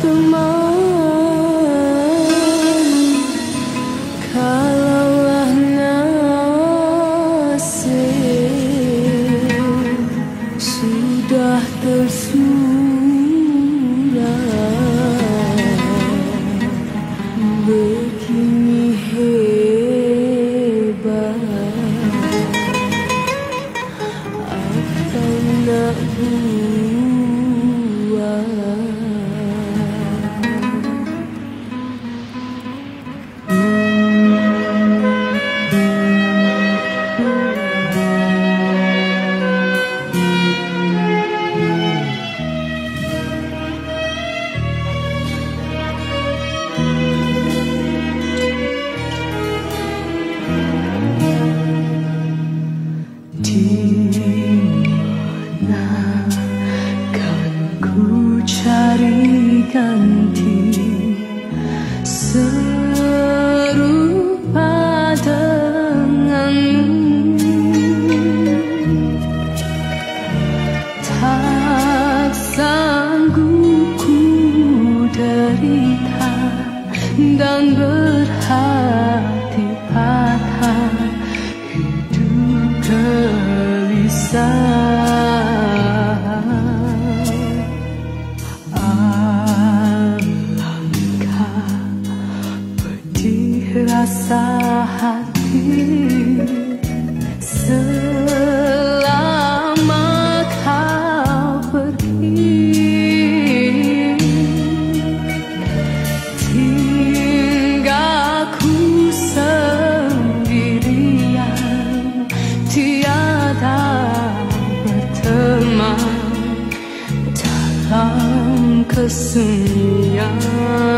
teman Kalaulah nasib Sudah tersurat Begini hebat Akan nak buat ganti serupa denganmu. Tak sanggupku derita dan berhati patah. Hidup gelisah. basah hati selama kau pergi tinggalku sendirian tiada berteman dalam kesunyian.